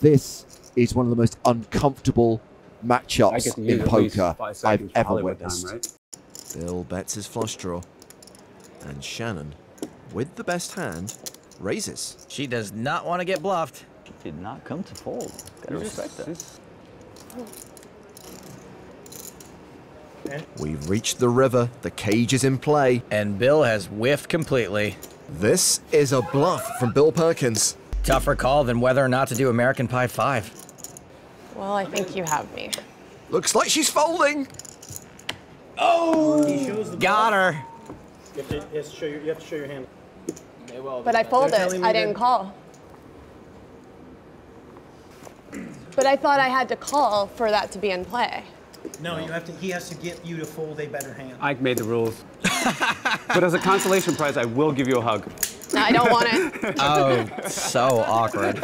This is one of the most uncomfortable matchups in use at least poker I've ever Hollywood witnessed. Time, right? Bill bets his flush draw. And Shannon, with the best hand, raises. She does not want to get bluffed. She did not come to fold. Gotta respect that. We've reached the river, the cage is in play. And Bill has whiffed completely. This is a bluff from Bill Perkins. Tougher call than whether or not to do American Pie 5. Well, I think you have me. Looks like she's folding. Oh! Got her. You have to, you have to show your, you have to show your hand. But I folded. I didn't that- call. But I thought I had to call for that to be in play. No, you have to. He has to get you to fold a better hand. Ike made the rules. but as a consolation prize, I will give you a hug. No, I don't want it. Oh, so awkward.